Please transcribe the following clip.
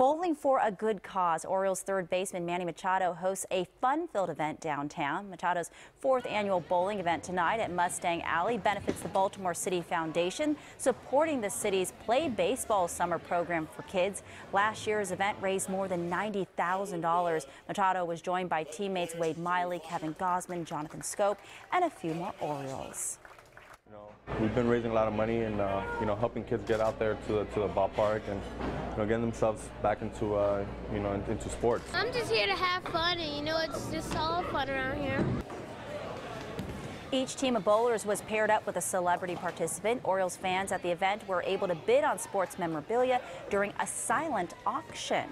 Bowling for a good cause. Orioles third baseman Manny Machado hosts a fun-filled event downtown. Machado's fourth annual bowling event tonight at Mustang Alley benefits the Baltimore City Foundation, supporting the city's Play Baseball summer program for kids. Last year's event raised more than $90,000. Machado was joined by teammates Wade Miley, Kevin Gausman, Jonathan Schoop, and a few more Orioles. You know, we've been raising a lot of money and uh, you know helping kids get out there to the, to the ballpark and you know getting themselves back into uh, you know into sports. I'm just here to have fun, and you know it's just all fun around here. Each team of bowlers was paired up with a celebrity participant. Orioles fans at the event were able to bid on sports memorabilia during a silent auction.